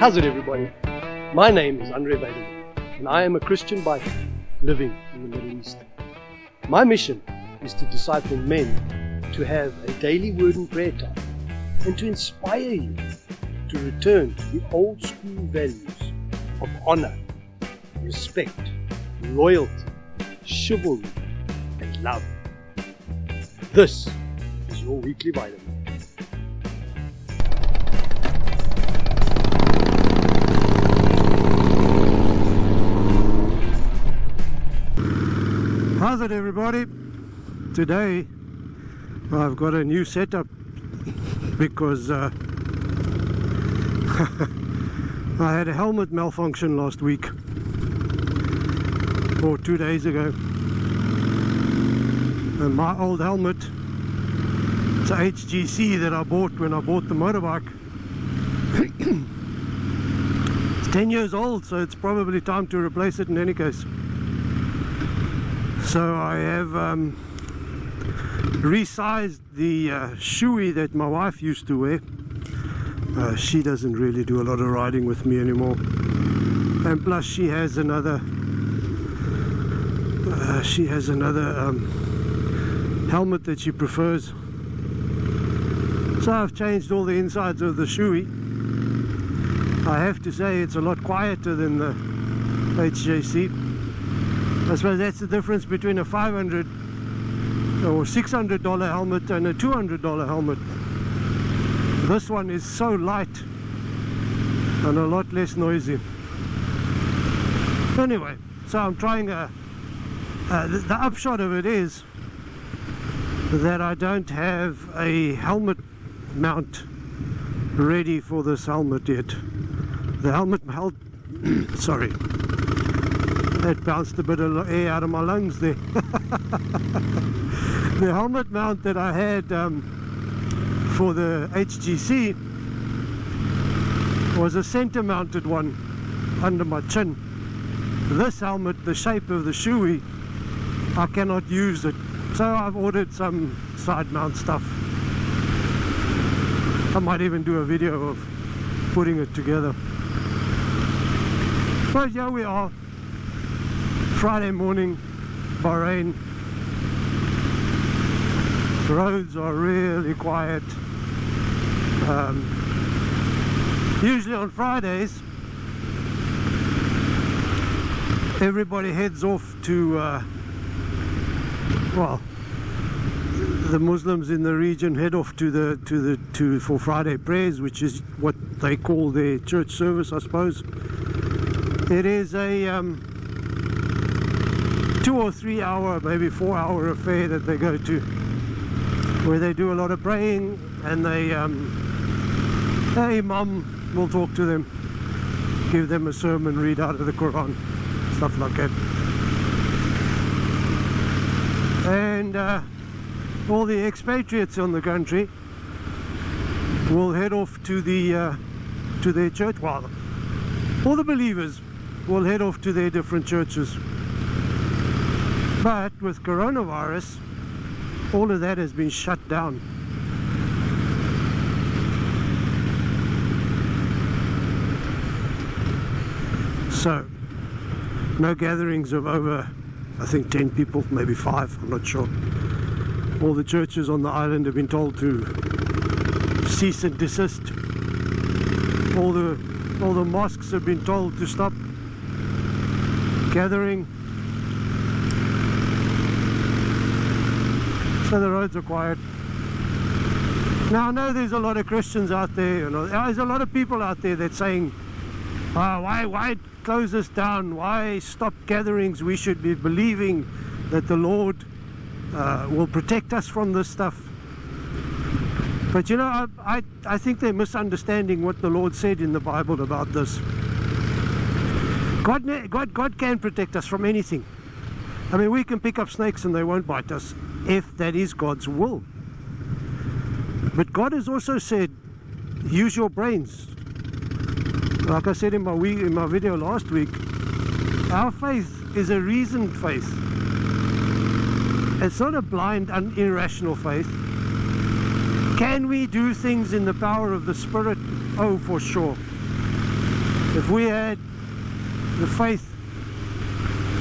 How's it, everybody? My name is Andre Vaden, and I am a Christian biker living in the Middle East. My mission is to disciple men to have a daily word and prayer time and to inspire you to return to the old school values of honor, respect, loyalty, chivalry, and love. This is your weekly vitamin. How's it, everybody? Today I've got a new setup because uh, I had a helmet malfunction last week or two days ago. And my old helmet, it's a HJC that I bought when I bought the motorbike. it's 10 years old, so it's probably time to replace it in any case. So I have um, resized the uh, Shoei that my wife used to wear. Uh, she doesn't really do a lot of riding with me anymore. And plus she has another uh, she has another um, helmet that she prefers. So I've changed all the insides of the Shoei. I have to say it's a lot quieter than the HJC. I suppose that's the difference between a 500 or 600 dollar helmet and a 200 dollar helmet. This one is so light and a lot less noisy. Anyway so I'm trying a uh, the, the upshot of it is that I don't have a helmet mount ready for this helmet yet. The helmet held sorry that bounced a bit of air out of my lungs there. the helmet mount that I had um, for the HJC was a center mounted one under my chin. This helmet, the shape of the Shoei, I cannot use it. So I've ordered some side mount stuff. I might even do a video of putting it together. But here we are Friday morning, Bahrain. Roads are really quiet. Um, usually on Fridays, everybody heads off to, uh, well, the Muslims in the region head off to the to the to for Friday prayers, which is what they call their church service, I suppose. It is a um, two or three hour, maybe four hour affair that they go to where they do a lot of praying and they, um, imam will talk to them, give them a sermon, read out of the Quran, stuff like that. And uh, all the expatriates on the country will head off to the uh, to their church. Well, all the believers will head off to their different churches but with coronavirus, all of that has been shut down. So, no gatherings of over, I think 10 people, maybe five, I'm not sure. All the churches on the island have been told to cease and desist. All the, all the mosques have been told to stop gathering so the roads are quiet. Now I know there's a lot of Christians out there, you know, there's a lot of people out there that's saying, oh, why, why close this down? Why stop gatherings? We should be believing that the Lord uh, will protect us from this stuff. But you know, I, I, I think they're misunderstanding what the Lord said in the Bible about this. God, God, God can protect us from anything. I mean, we can pick up snakes and they won't bite us if that is God's will. But God has also said, use your brains. Like I said in my, week, in my video last week, our faith is a reasoned faith. It's not a blind and irrational faith. Can we do things in the power of the Spirit? Oh, for sure. If we had the faith,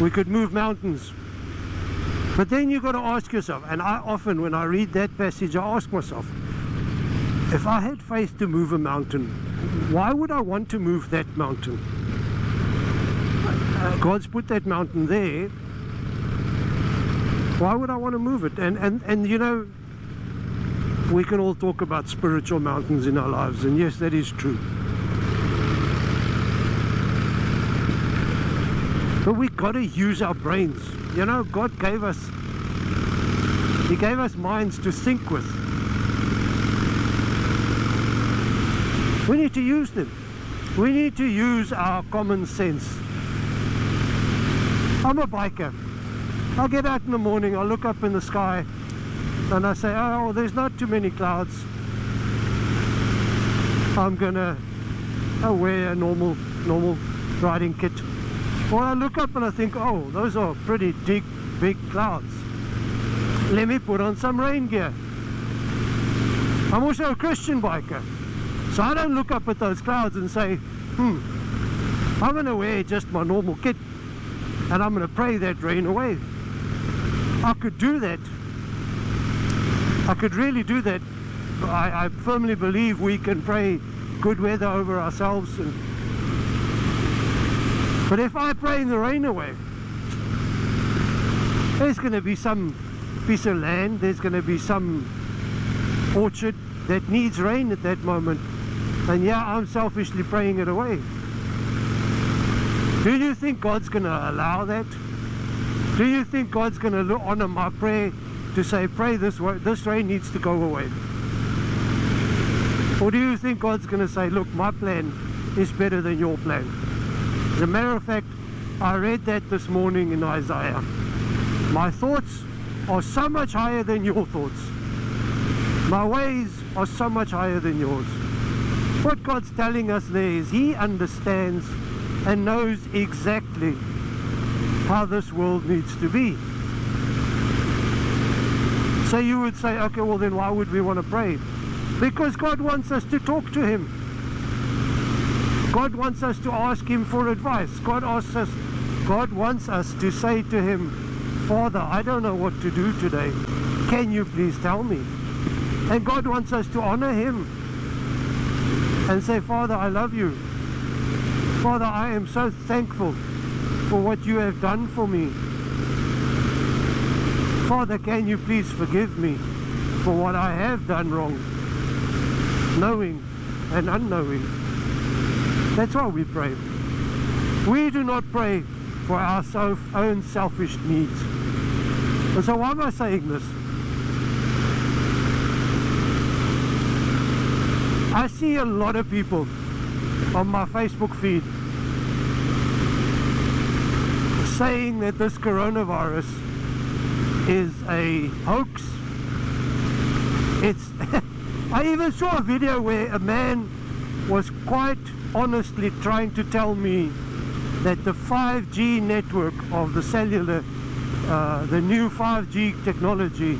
we could move mountains. But then you've got to ask yourself, and I often, when I read that passage, I ask myself, if I had faith to move a mountain, why would I want to move that mountain? Uh, God's put that mountain there. Why would I want to move it? And, and, and you know, we can all talk about spiritual mountains in our lives, and yes, that is true. But we got to use our brains. You know, God gave us, He gave us minds to think with. We need to use them. We need to use our common sense. I'm a biker. I get out in the morning, I look up in the sky, and I say, oh, there's not too many clouds. I'm gonna uh, wear a normal, normal riding kit. Or I look up and I think, oh, those are pretty big, big clouds. Let me put on some rain gear. I'm also a Christian biker. So I don't look up at those clouds and say, hmm, I'm going to wear just my normal kit and I'm going to pray that rain away. I could do that. I could really do that. I, I firmly believe we can pray good weather over ourselves and but if I pray the rain away, there's going to be some piece of land, there's going to be some orchard that needs rain at that moment. And yeah, I'm selfishly praying it away. Do you think God's going to allow that? Do you think God's going to honor my prayer to say, pray this way, this rain needs to go away? Or do you think God's going to say, look, my plan is better than your plan? As a matter of fact, I read that this morning in Isaiah. My thoughts are so much higher than your thoughts. My ways are so much higher than yours. What God's telling us there is He understands and knows exactly how this world needs to be. So you would say, okay, well then why would we want to pray? Because God wants us to talk to Him. God wants us to ask him for advice. God asks us, God wants us to say to him, Father, I don't know what to do today. Can you please tell me? And God wants us to honor him and say, Father, I love you. Father, I am so thankful for what you have done for me. Father, can you please forgive me for what I have done wrong, knowing and unknowing. That's why we pray. We do not pray for our own selfish needs. And so why am I saying this? I see a lot of people on my Facebook feed saying that this coronavirus is a hoax. It's I even saw a video where a man was quite honestly trying to tell me that the 5G network of the cellular, uh, the new 5G technology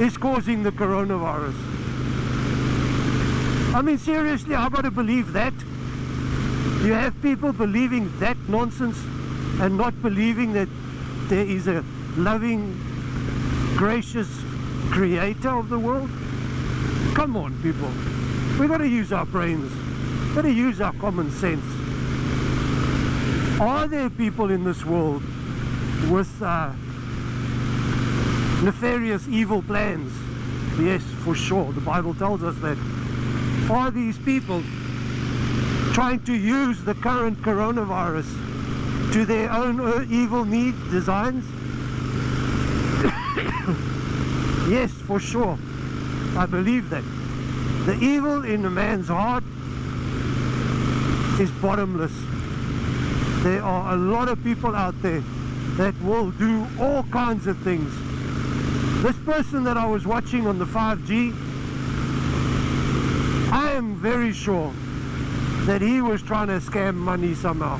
is causing the coronavirus. I mean, seriously, I've got to believe that. You have people believing that nonsense and not believing that there is a loving, gracious creator of the world? Come on, people. We've got to use our brains. Got to use our common sense. Are there people in this world with uh, nefarious evil plans? Yes, for sure. The Bible tells us that. Are these people trying to use the current coronavirus to their own uh, evil needs, designs? yes, for sure. I believe that. The evil in a man's heart is bottomless. There are a lot of people out there that will do all kinds of things. This person that I was watching on the 5G, I am very sure that he was trying to scam money somehow.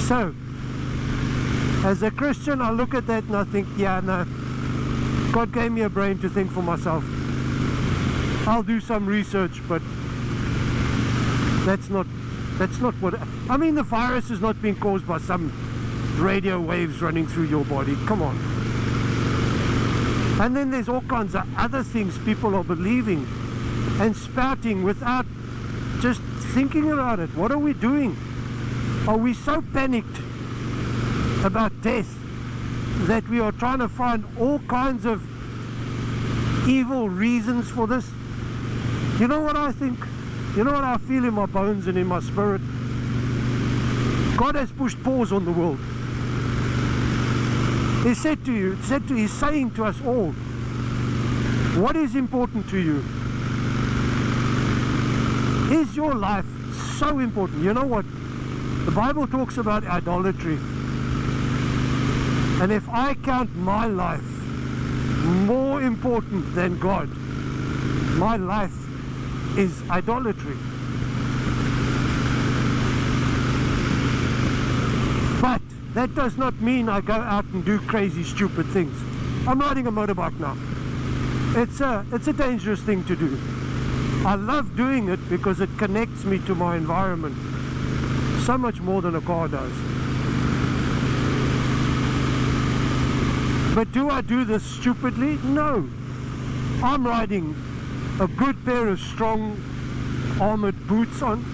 So, as a Christian, I look at that and I think, yeah, no, God gave me a brain to think for myself. I'll do some research, but That's not that's not what I mean the virus is not being caused by some radio waves running through your body. Come on. And then there's all kinds of other things people are believing and spouting without just thinking about it. What are we doing? Are we so panicked about death that we are trying to find all kinds of evil reasons for this? You know what I think? You know what I feel in my bones and in my spirit? God has pushed pause on the world. He said to you, said to, he's saying to us all, what is important to you? Is your life so important? You know what? The Bible talks about idolatry. And if I count my life more important than God, my life is idolatry. But that does not mean I go out and do crazy, stupid things. I'm riding a motorbike now. It's a, it's a dangerous thing to do. I love doing it because it connects me to my environment so much more than a car does. But do I do this stupidly? No. I'm riding a good pair of strong armored boots on.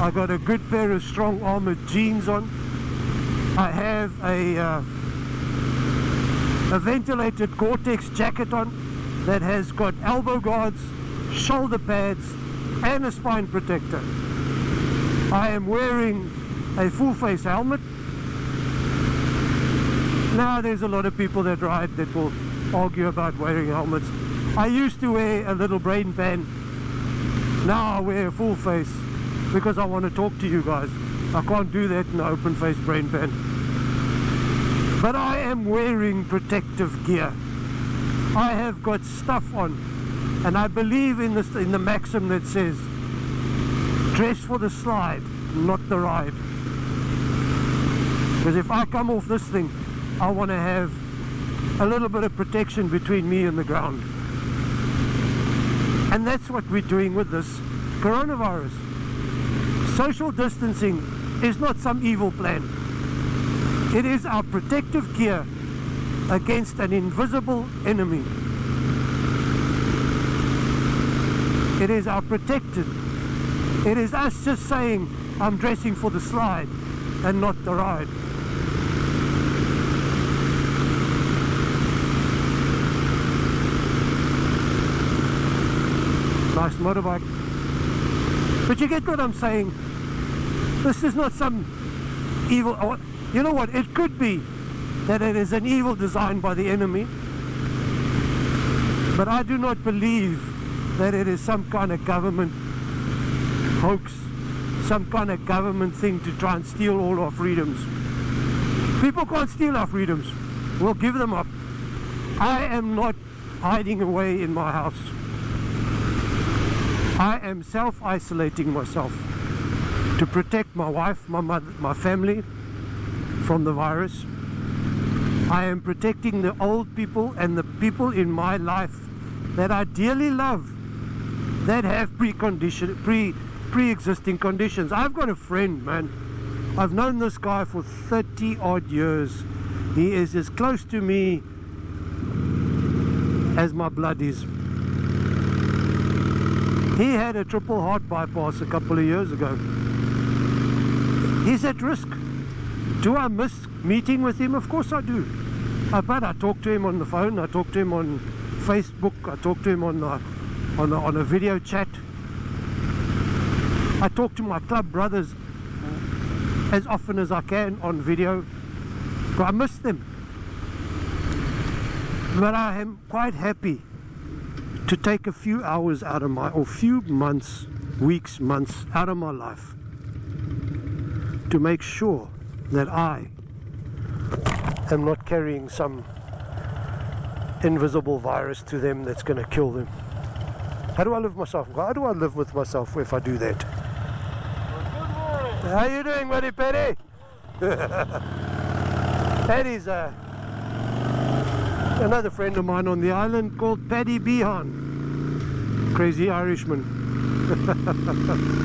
I got a good pair of strong armored jeans on. I have a, uh, a ventilated Gore-Tex jacket on that has got elbow guards, shoulder pads and a spine protector. I am wearing a full face helmet. Now there's a lot of people that ride that will argue about wearing helmets. I used to wear a little brain pan. Now I wear a full face because I want to talk to you guys. I can't do that in an open face brain pan. But I am wearing protective gear. I have got stuff on and I believe in, this, in the maxim that says dress for the slide, not the ride. Because if I come off this thing, I want to have a little bit of protection between me and the ground. And that's what we're doing with this coronavirus. Social distancing is not some evil plan. It is our protective gear against an invisible enemy. It is our protected. It is us just saying, I'm dressing for the slide and not the ride. Motorbike. But you get what I'm saying? This is not some evil... oh, You know what? It could be that it is an evil design by the enemy. But I do not believe that it is some kind of government hoax, some kind of government thing to try and steal all our freedoms. People can't steal our freedoms. We'll give them up. I am not hiding away in my house. I am self-isolating myself to protect my wife, my mother, my family from the virus. I am protecting the old people and the people in my life that I dearly love that have precondition, pre, pre-existing conditions. I've got a friend, man. I've known this guy for 30 odd years. He is as close to me as my blood is. He had a triple heart bypass a couple of years ago. He's at risk. Do I miss meeting with him? Of course I do. Uh, I bet I talk to him on the phone, I talk to him on Facebook, I talk to him on a, on a, on a video chat. I talk to my club brothers as often as I can on video. But I miss them. But I am quite happy to take a few hours out of my, or few months, weeks, months out of my life to make sure that I am not carrying some invisible virus to them that's going to kill them. How do I live myself? How do I live with myself if I do that? How are you doing, buddy, Paddy? Paddy's uh, another friend of mine on the island called Paddy Behan. Crazy Irishman.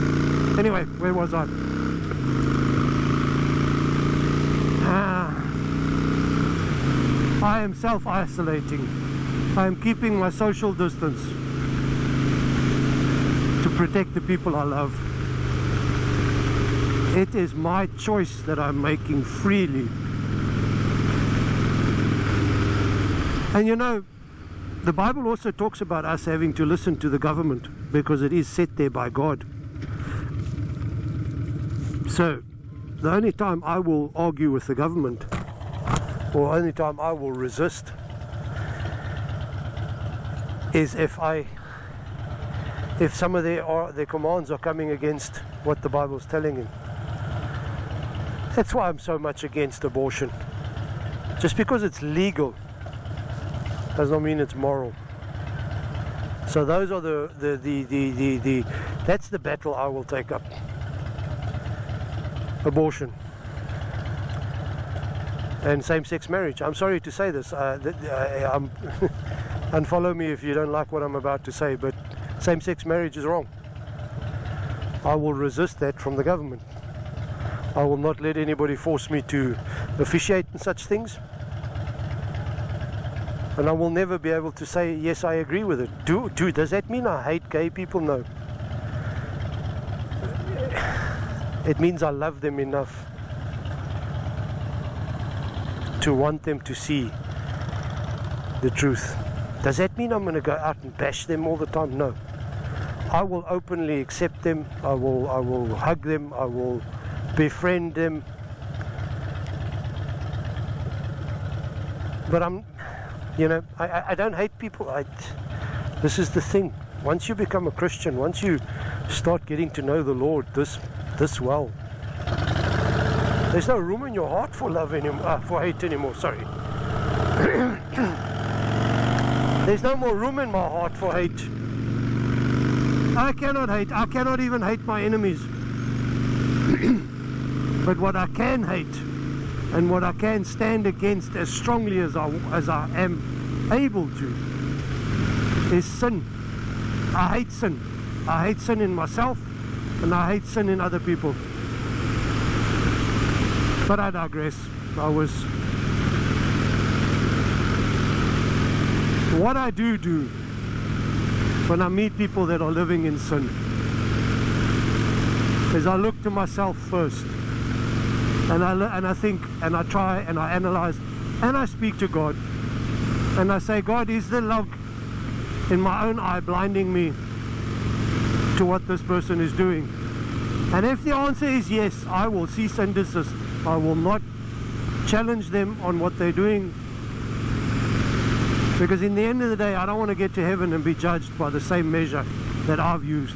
Anyway, where was I? Ah. I am self isolating. I am keeping my social distance to protect the people I love. It is my choice that I'm making freely. And you know, the Bible also talks about us having to listen to the government because it is set there by God. So, the only time I will argue with the government, or only time I will resist, is if I, if some of their are, their commands are coming against what the Bible is telling him. That's why I'm so much against abortion. Just because it's legal does not mean it's moral. So those are the the, the, the, the, the that's the battle I will take up. Abortion and same-sex marriage. I'm sorry to say this. Uh, th- uh, I'm unfollow me if you don't like what I'm about to say, but same-sex marriage is wrong. I will resist that from the government. I will not let anybody force me to officiate in such things. And I will never be able to say, yes, I agree with it. Do, do, does that mean I hate gay people? No. It means I love them enough to want them to see the truth. Does that mean I'm going to go out and bash them all the time? No. I will openly accept them. I will, I will hug them. I will befriend them. But I'm, you know, I, I, don't hate people. I, this is the thing. Once you become a Christian, once you start getting to know the Lord this this well, there's no room in your heart for love anymore, uh, for hate anymore. Sorry. there's no more room in my heart for hate. I cannot hate. I cannot even hate my enemies. but what I can hate and what I can stand against as strongly as I, as I am able to is sin. I hate sin. I hate sin in myself and I hate sin in other people. But I digress. I was. What I do do when I meet people that are living in sin is I look to myself first and I, and I think and I try and I analyze and I speak to God. And I say God is the log in my own eye blinding me to what this person is doing? And if the answer is yes I will cease and desist. I will not challenge them on what they're doing. Because in the end of the day I don't want to get to heaven and be judged by the same measure that I've used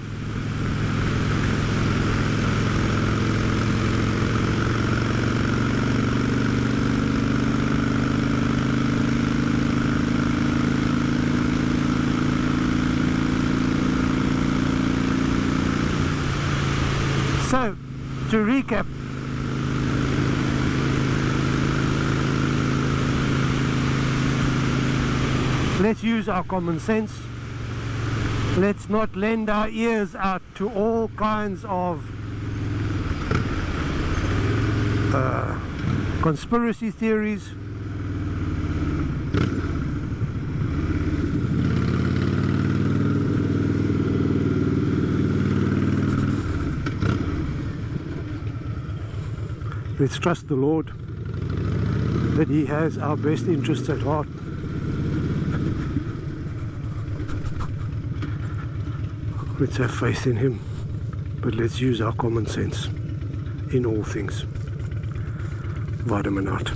So, to recap, let's use our common sense. Let's not lend our ears out to all kinds of uh, conspiracy theories. Let's trust the Lord that He has our best interests at heart. Let's have faith in Him, but let's use our common sense in all things. Vitamin out.